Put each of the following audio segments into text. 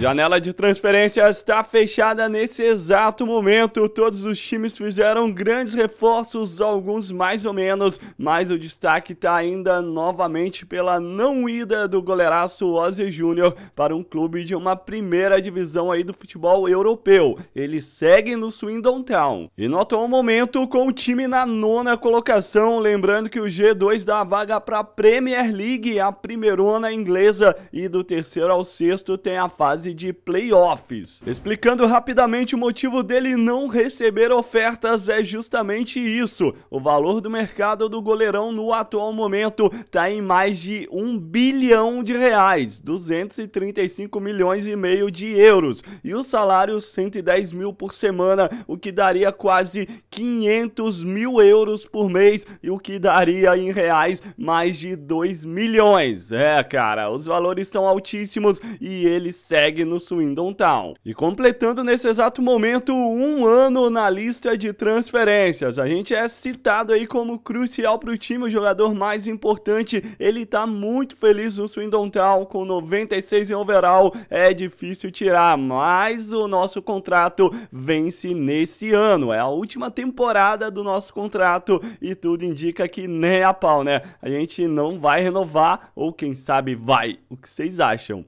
Janela de transferências está fechada nesse exato momento. Todos os times fizeram grandes reforços, alguns mais ou menos, mas o destaque está ainda novamente pela não ida do goleiraço Ozzy Júnior para um clube de uma primeira divisão aí do futebol europeu. Ele segue no Swindon Town. E no atual momento, com o time na nona colocação, lembrando que o G2 dá a vaga para a Premier League, a primeirona inglesa, e do terceiro ao sexto tem a fase fase de playoffs. Explicando rapidamente o motivo dele não receber ofertas é justamente isso. O valor do mercado do goleirão no atual momento está em mais de 1 bilhão de reais, 235 milhões e meio de euros, e o salário 110 mil por semana, o que daria quase 500 mil euros por mês e o que daria em reais mais de 2 milhões. É, cara, os valores estão altíssimos e ele segue segue no Swindon Town. E completando nesse exato momento um ano na lista de transferências. A gente é citado aí como crucial para o time, o jogador mais importante. Ele tá muito feliz no Swindon Town com 96 em overall. É difícil tirar, mas o nosso contrato vence nesse ano. É a última temporada do nosso contrato e tudo indica que nem a pau, né? A gente não vai renovar ou quem sabe vai. O que vocês acham?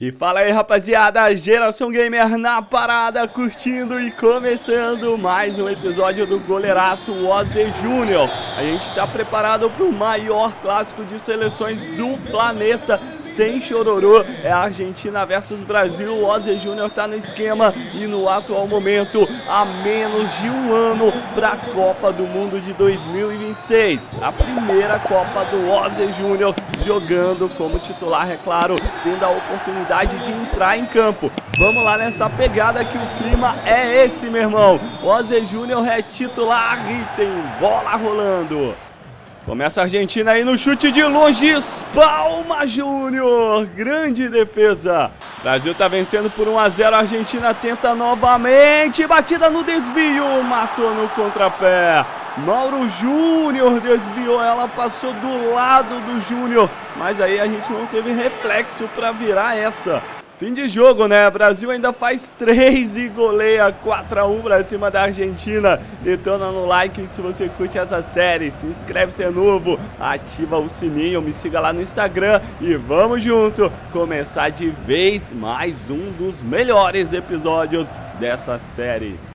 E fala aí rapaziada, Geração Gamer na parada, curtindo e começando mais um episódio do goleiraço Ozzy Júnior. A gente está preparado para o maior clássico de seleções do planeta, sem chororô, é Argentina versus Brasil, o Ozzy Júnior está no esquema e no atual momento, a menos de um ano para a Copa do Mundo de 2026. A primeira Copa do Ozzy Júnior jogando como titular, é claro, tendo a oportunidade de entrar em campo. Vamos lá nessa pegada que o clima é esse, meu irmão. Ozzy Júnior é titular e tem bola rolando. Começa a Argentina aí no chute de longe, Palma Júnior, grande defesa. Brasil tá vencendo por 1 a 0, a Argentina tenta novamente, batida no desvio, matou no contrapé. Mauro Júnior desviou, ela passou do lado do Júnior, mas aí a gente não teve reflexo para virar essa. Fim de jogo, né? Brasil ainda faz 3 e goleia 4 a 1 pra cima da Argentina. Detona no like se você curte essa série. Se inscreve se é novo, ativa o sininho, me siga lá no Instagram e vamos junto começar de vez mais um dos melhores episódios dessa série.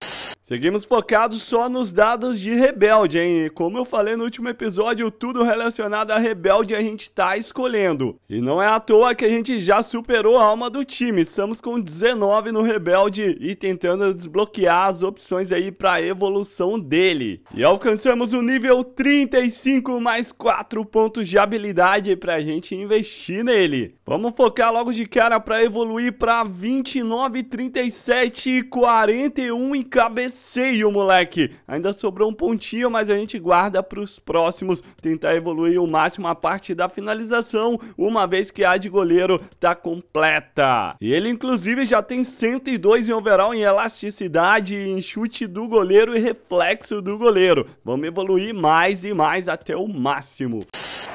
Seguimos focados só nos dados de Rebelde, hein? Como eu falei no último episódio, tudo relacionado a Rebelde a gente tá escolhendo. E não é à toa que a gente já superou a alma do time. Estamos com 19 no Rebelde e tentando desbloquear as opções aí para evolução dele. E alcançamos o nível 35 mais 4 pontos de habilidade pra gente investir nele. Vamos focar logo de cara para evoluir para 29, 37, 41 e cabeça cabeceio, moleque. Ainda sobrou um pontinho, mas a gente guarda para os próximos. Tentar evoluir o máximo a parte da finalização, uma vez que a de goleiro tá completa. E ele, inclusive, já tem 102 em overall em elasticidade, em chute do goleiro e reflexo do goleiro. Vamos evoluir mais e mais até o máximo.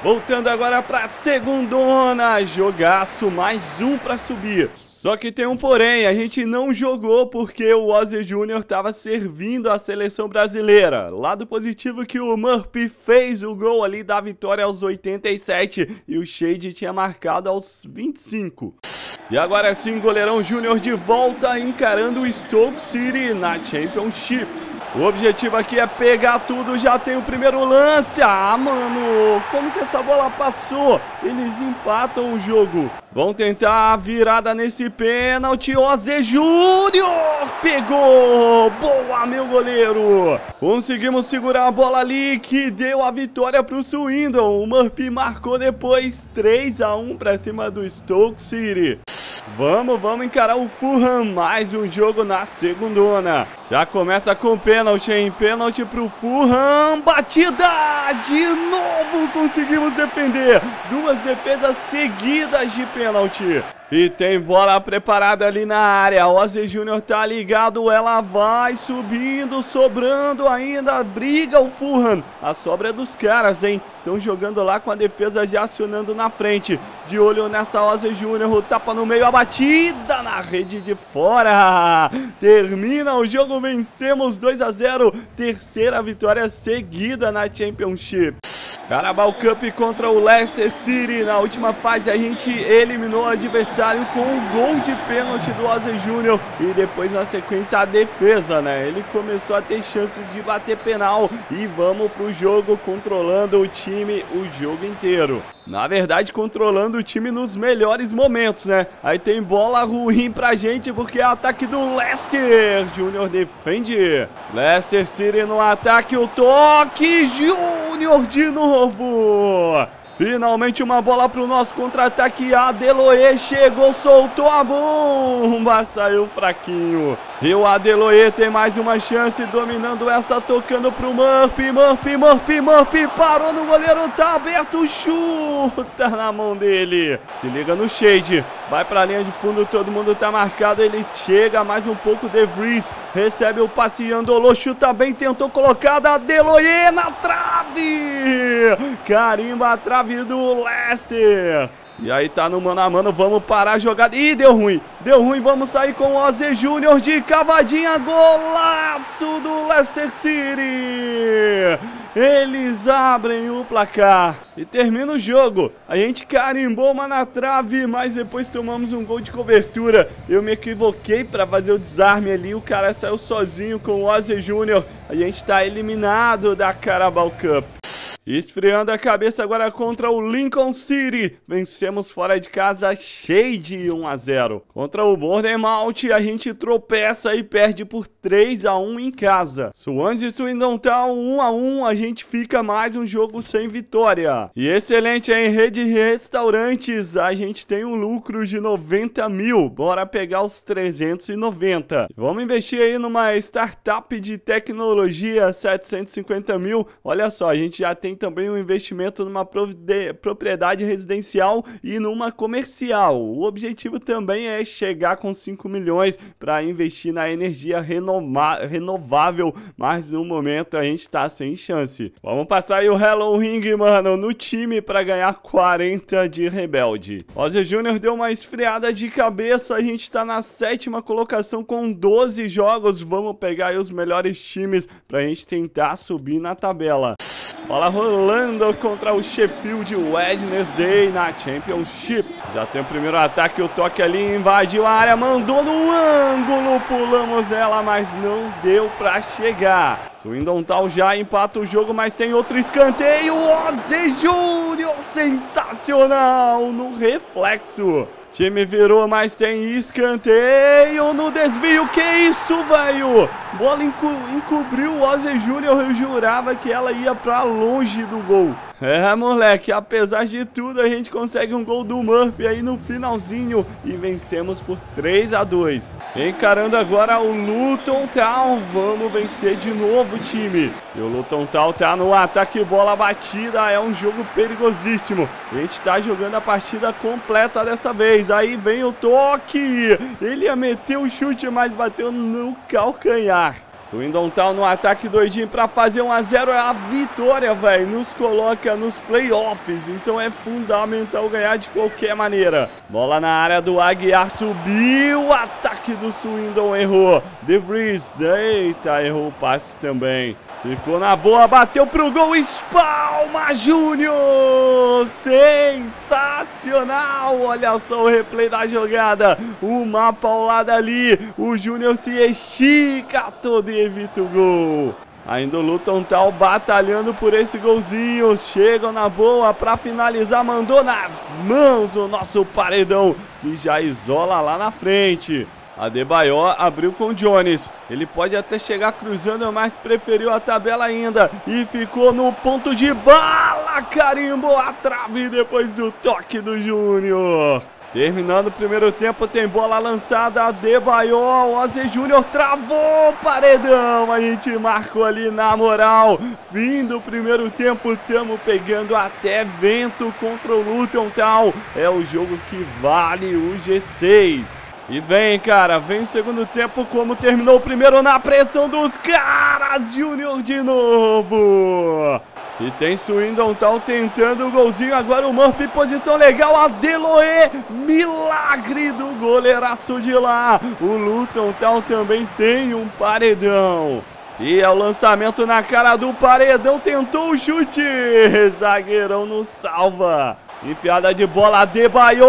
Voltando agora para segundona, jogaço, mais um para subir. Só que tem um porém, a gente não jogou porque o Ozzy Júnior estava servindo a seleção brasileira. Lado positivo que o Murphy fez o gol ali da vitória aos 87 e o Shade tinha marcado aos 25. E agora sim, goleirão Júnior de volta encarando o Stoke City na Championship. O objetivo aqui é pegar tudo, já tem o primeiro lance. Ah, mano, como que essa bola passou? Eles empatam o jogo. Vão tentar a virada nesse pênalti. Ozê Júnior pegou. Boa, meu goleiro. Conseguimos segurar a bola ali que deu a vitória para o Swindon. O Murphy marcou depois 3 a 1 para cima do Stoke City. Vamos, vamos encarar o Fulham, mais um jogo na segundona. Já começa com pênalti, hein? Pênalti pro Fulham, batida! De novo conseguimos defender. Duas defesas seguidas de pênalti. E tem bola preparada ali na área. Ozzy Júnior tá ligado. Ela vai subindo, sobrando ainda. Briga o Furran. A sobra é dos caras, hein? Estão jogando lá com a defesa já acionando na frente. De olho nessa Ozzy Júnior. O tapa no meio, a batida na rede de fora. Termina o jogo, vencemos 2 a 0. Terceira vitória seguida na Championship. Carabao Cup contra o Leicester City. Na última fase a gente eliminou o adversário com um gol de pênalti do Ozzy Júnior e depois na sequência a defesa, né? Ele começou a ter chances de bater penal e vamos pro jogo controlando o time o jogo inteiro. Na verdade, controlando o time nos melhores momentos, né? Aí tem bola ruim pra gente porque é ataque do Leicester. Júnior defende. Leicester City no ataque, o toque. Júnior de novo. Finalmente uma bola para o nosso contra-ataque. Adeloye chegou, soltou a bomba. Saiu fraquinho. E o Adeloye tem mais uma chance, dominando essa, tocando para o Murphy. Murphy, Murphy, Murphy. Parou no goleiro, tá aberto. Chuta na mão dele. Se liga no Shade. Vai para a linha de fundo, todo mundo tá marcado. Ele chega mais um pouco. De Vries recebe o passe. Andolô chuta bem, tentou colocar. Adeloye na trave. Carimba a trave do Leicester. E aí tá no mano a mano, vamos parar a jogada. Ih, deu ruim, deu ruim, vamos sair com o Ozzy Júnior de cavadinha, golaço do Leicester City. Eles abrem o placar e termina o jogo. A gente carimbou uma na trave, mas depois tomamos um gol de cobertura. Eu me equivoquei para fazer o desarme ali, o cara saiu sozinho com o Ozzy Júnior. A gente tá eliminado da Carabao Cup. Esfriando a cabeça agora contra o Lincoln City. Vencemos fora de casa Shade 1 a 0. Contra o Bournemouth a gente tropeça e perde por 3 a 1 em casa. Swans e Swindon Town 1 a 1, a gente fica mais um jogo sem vitória. E excelente em rede restaurantes, a gente tem um lucro de 90 mil. Bora pegar os 390. Vamos investir aí numa startup de tecnologia 750 mil. Olha só, a gente já tem também um investimento numa propriedade residencial e numa comercial. O objetivo também é chegar com 5 milhões para investir na energia renovável, mas no momento a gente está sem chance. Vamos passar aí o Hello Ring, mano, no time para ganhar 40 de Rebelde. Ozzy Júnior deu uma esfriada de cabeça, a gente está na sétima colocação com 12 jogos. Vamos pegar aí os melhores times para a gente tentar subir na tabela. Bola rolando contra o Sheffield Wednesday na Championship. Já tem o primeiro ataque, o toque ali, invadiu a área, mandou no ângulo, pulamos ela, mas não deu pra chegar. Swindon Tal já empata o jogo, mas tem outro escanteio, Ozzy Júnior, sensacional no reflexo. Time virou, mas tem escanteio no desvio. Que isso, velho? Bola enco encobriu o Ozzy Júnior. Eu jurava que ela ia pra longe do gol. É, moleque, apesar de tudo, a gente consegue um gol do Murphy aí no finalzinho e vencemos por 3 a 2. Encarando agora o Luton Town, vamos vencer de novo, time. E o Luton Town tá no ataque, bola batida, é um jogo perigosíssimo. A gente tá jogando a partida completa dessa vez. Aí vem o toque, ele ia meter o chute, mas bateu no calcanhar. Swindon Town no ataque doidinho para fazer 1 a 0 é a vitória, velho. Nos coloca nos playoffs, então é fundamental ganhar de qualquer maneira. Bola na área do Aguiar, subiu, ataque do Swindon errou. De Vries, deita, errou o passe também. Ficou na boa, bateu pro gol, Espalma Júnior! Sensacional! Olha só o replay da jogada. Uma paulada ali, o Júnior se estica todo e evita o gol. Ainda o Luton Tal batalhando por esse golzinho. Chegam na boa para finalizar. Mandou nas mãos o nosso paredão. Que já isola lá na frente. Adebayor abriu com Jones. Ele pode até chegar cruzando, mas preferiu a tabela ainda. E ficou no ponto de bala. Carimbou a trave depois do toque do Júnior. Terminando o primeiro tempo, tem bola lançada, Debayor, Ozzy Júnior travou, paredão, a gente marcou ali na moral. Fim do primeiro tempo, estamos pegando até vento contra o Luton Town. É o jogo que vale o G6. E vem, cara, vem o segundo tempo, como terminou o primeiro na pressão dos caras, Júnior de novo. E tem Swindon Town tentando o golzinho. Agora o Murphy, posição legal. A Deloé, milagre do goleiraço de lá. O Luton Town também tem um paredão. E é o lançamento na cara do paredão. Tentou o chute. Zagueirão não salva. Enfiada de bola de Baiô.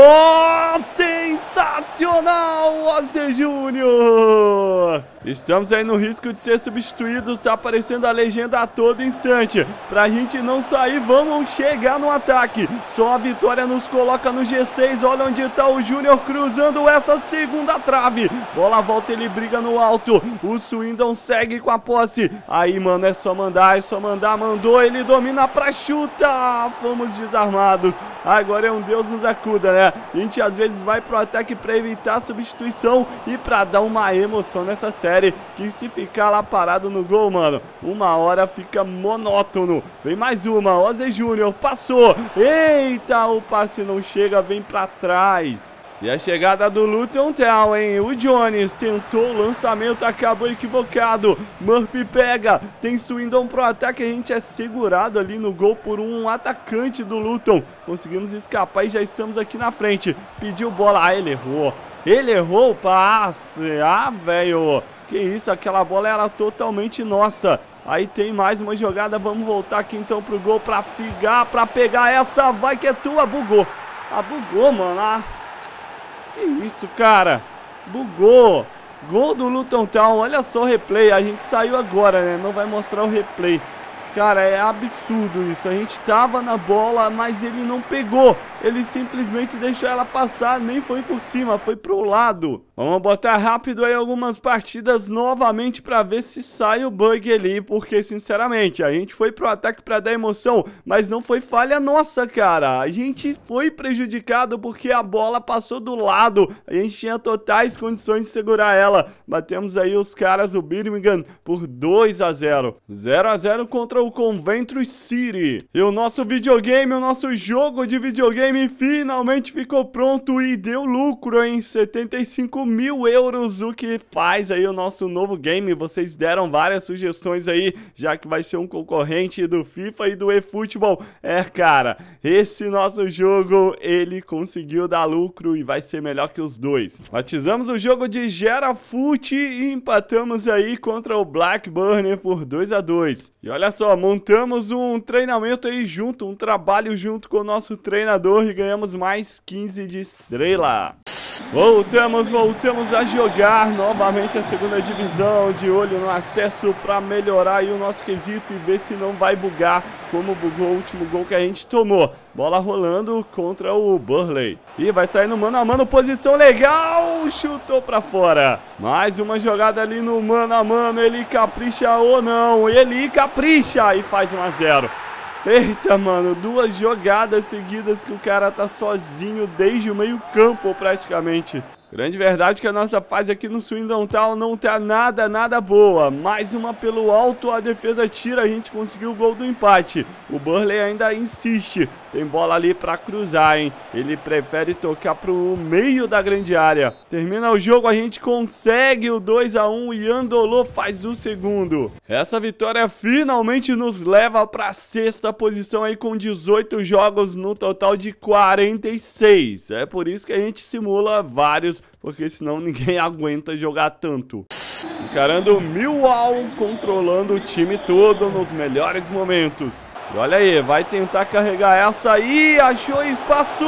Sensacional, Ozzy Júnior. Estamos aí no risco de ser substituídos, está aparecendo a legenda a todo instante. Pra gente não sair, vamos chegar no ataque. Só a vitória nos coloca no G6, olha onde tá o Júnior cruzando essa segunda trave. Bola volta, ele briga no alto, o Swindon segue com a posse. Aí, mano, é só mandar, é só mandar, mandou, ele domina pra chuta. Fomos desarmados. Agora é um Deus nos acuda, né? A gente às vezes vai pro ataque pra evitar a substituição e pra dar uma emoção nessa série série que se ficar lá parado no gol, mano, uma hora fica monótono. Vem mais uma, Ozzy Júnior, passou. Eita, o passe não chega, vem pra trás. E a chegada do Luton Town, hein? O Jones tentou o lançamento, acabou equivocado. Murphy pega, tem Swindon pro ataque, a gente é segurado ali no gol por um atacante do Luton. Conseguimos escapar e já estamos aqui na frente. Pediu bola, ah, ele errou. Ele errou o passe. Ah, velho. Que isso, aquela bola era totalmente nossa. Aí tem mais uma jogada, vamos voltar aqui então pro gol pra figar, pra pegar essa, vai que é tua, bugou. Ah, bugou, mano, ah. Que isso, cara. Bugou. Gol do Luton Town, olha só o replay, a gente saiu agora, né, não vai mostrar o replay. Cara, é absurdo isso. A gente tava na bola, mas ele não pegou. Ele simplesmente deixou ela passar, nem foi por cima, foi pro lado. Vamos botar rápido aí algumas partidas novamente para ver se sai o bug ali, porque sinceramente, a gente foi pro ataque para dar emoção, mas não foi falha nossa, cara. A gente foi prejudicado porque a bola passou do lado. A gente tinha totais condições de segurar ela. Batemos aí os caras, o Birmingham, por 2 a 0. 0 a 0 contra o Conventry City. E o nosso videogame, o nosso jogo de videogame finalmente ficou pronto e deu lucro em 75 mil euros, o que faz aí o nosso novo game. Vocês deram várias sugestões aí, já que vai ser um concorrente do FIFA e do eFootball. É, cara, esse nosso jogo, ele conseguiu dar lucro e vai ser melhor que os dois. Batizamos o jogo de Gera Foot e empatamos aí contra o Blackburn por 2 a 2 E olha só, montamos um treinamento aí junto, um trabalho junto com o nosso treinador e ganhamos mais 15 de estrela. Voltamos, voltamos a jogar novamente a segunda divisão, de olho no acesso para melhorar aí o nosso quesito e ver se não vai bugar como bugou o último gol que a gente tomou. Bola rolando contra o Burley. E vai sair no mano a mano, posição legal, chutou para fora. Mais uma jogada ali no mano a mano, ele capricha ou não, ele capricha e faz 1 a 0. Eita, mano, duas jogadas seguidas que o cara tá sozinho desde o meio campo praticamente. Grande verdade que a nossa fase aqui no Swindon Town não tá nada, nada boa. Mais uma pelo alto, a defesa tira, a gente conseguiu o gol do empate. O Burley ainda insiste, tem bola ali pra cruzar, hein. Ele prefere tocar pro meio da grande área. Termina o jogo, a gente consegue o 2 a 1 e Andolô faz o segundo. Essa vitória finalmente nos leva pra sexta posição aí com 18 jogos no total de 46. É por isso que a gente simula vários porque senão ninguém aguenta jogar tanto. Encarando o Millwall, controlando o time todo nos melhores momentos. E olha aí, vai tentar carregar essa aí, achou espaço,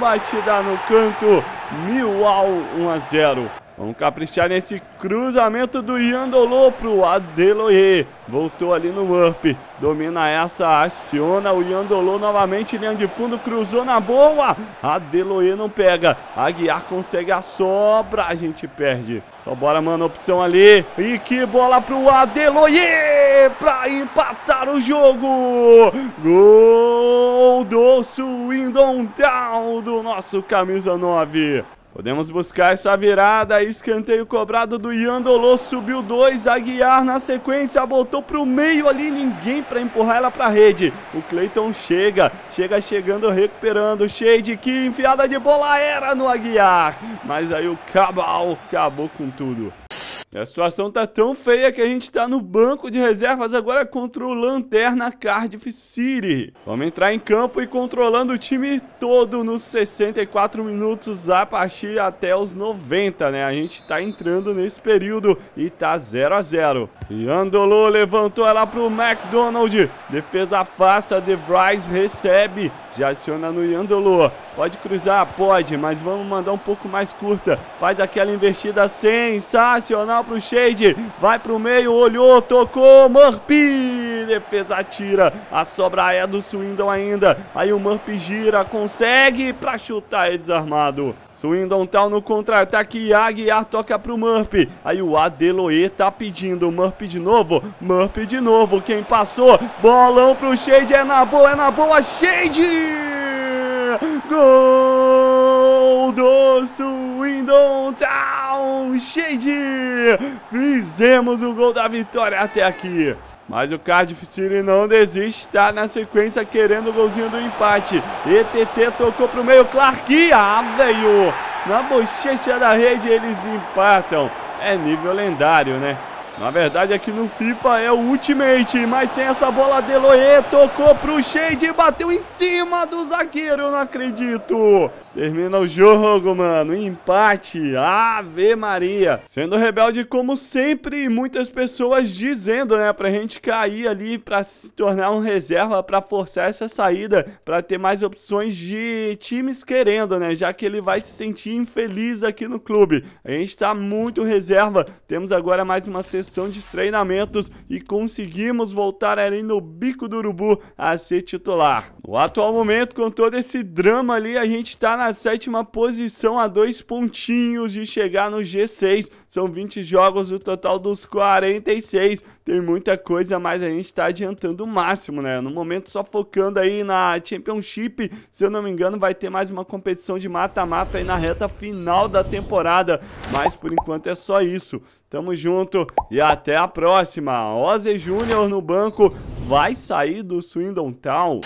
batida no canto, Millwall 1 a 0. Vamos caprichar nesse cruzamento do Yandolô pro Adeloye. Voltou ali no Warp. Domina essa, aciona o Yandolô novamente. Linha de fundo, cruzou na boa. Adeloye não pega. Aguiar consegue a sobra. A gente perde. Só bora, mano, opção ali. E que bola pro Adeloye pra empatar o jogo. Gol do Swindon Town do nosso camisa 9. Podemos buscar essa virada, escanteio cobrado do Yandolô, subiu dois, Aguiar na sequência, botou pro meio ali, ninguém para empurrar ela pra rede. O Cleiton chega, chega chegando, recuperando, Shade, que enfiada de bola era no Aguiar. Mas aí o Cabal acabou com tudo. A situação tá tão feia que a gente tá no banco de reservas agora contra o Lanterna Cardiff City. Vamos entrar em campo e controlando o time todo nos 64 minutos a partir até os 90, né? A gente tá entrando nesse período e tá 0 a 0. Yandolo levantou ela pro McDonald. Defesa afasta, De Vries recebe. Já aciona no Yandolo. Pode cruzar? Pode, mas vamos mandar um pouco mais curta. Faz aquela investida sensacional pro Shade. Vai pro meio, olhou, tocou. Murphy! Defesa tira. A sobra é do Swindon ainda. Aí o Murphy gira, consegue pra chutar é desarmado. Swindon tá no contra-ataque. Aguiar toca pro Murphy. Aí o Adeloe tá pedindo. Murphy de novo. Murphy de novo. Quem passou? Bolão pro Shade. É na boa, é na boa. Shade! Gol do Swindon Town! Shade! Fizemos o gol da vitória até aqui. Mas o Cardiff City não desiste, tá na sequência querendo o golzinho do empate. ETT tocou pro meio, Clark, ah, velho! Na bochecha da rede eles empatam. É nível lendário, né? Na verdade, aqui no FIFA é o Ultimate, mas tem essa bola de Loé, tocou pro Shade bateu em cima do zagueiro, não acredito. Termina o jogo, mano. Empate. Ave Maria. Sendo rebelde como sempre, muitas pessoas dizendo, né, pra gente cair ali pra se tornar um reserva, pra forçar essa saída, pra ter mais opções de times querendo, né, já que ele vai se sentir infeliz aqui no clube. A gente tá muito reserva. Temos agora mais uma sessão de treinamentos e conseguimos voltar ali no bico do urubu a ser titular. No atual momento, com todo esse drama ali, a gente tá na na sétima posição a dois pontinhos de chegar no G6. São 20 jogos o total dos 46. Tem muita coisa, mas a gente está adiantando o máximo, né? No momento só focando aí na Championship, se eu não me engano, vai ter mais uma competição de mata-mata aí na reta final da temporada. Mas por enquanto é só isso. Tamo junto e até a próxima. Ozzy Júnior no banco vai sair do Swindon Town.